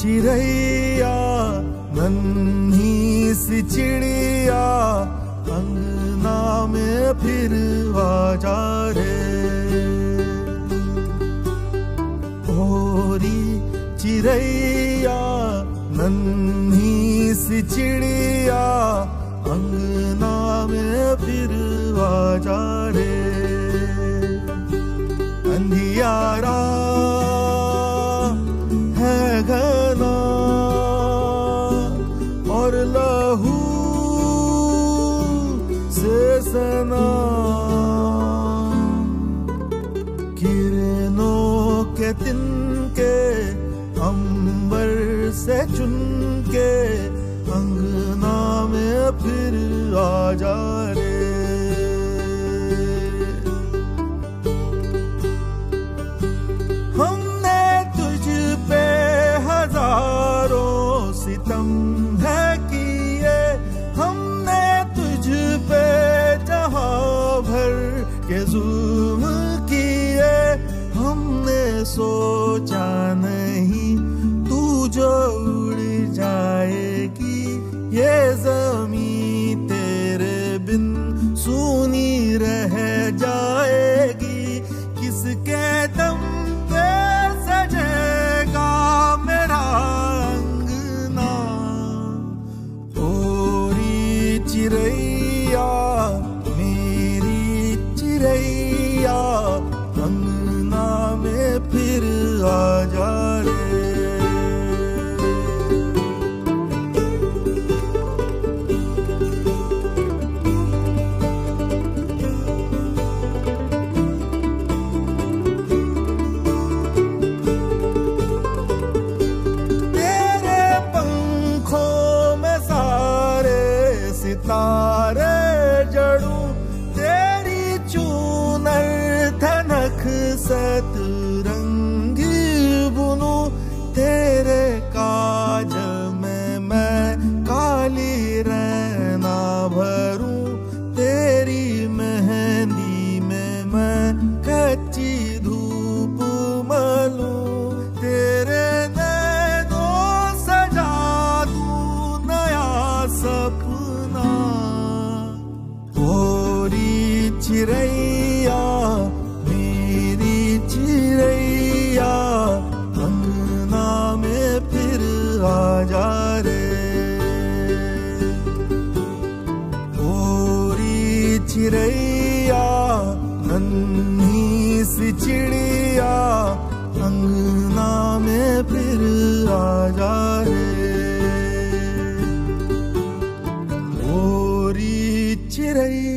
चिरैया नन्ही सी चिड़िया अंगना में फिर जा रे। ओरी चिरैया नन्ही सी चिड़िया अंगना में फिर चिडिया रे। से किरणों के तिनके अंबर से चुन के अंगना में फिर आ जा जुल्म किए हमने सोचा नहीं तू जो उड़ जाएगी ये जमी फिर आ जा रे तेरे जड़ूं तेरी चूनर धनक सतरंगी आ जा रे। ओरी चिड़ैया नन्ही सी चिड़िया, अंगना में फिर आ जा रे। ओरी चिड़ैया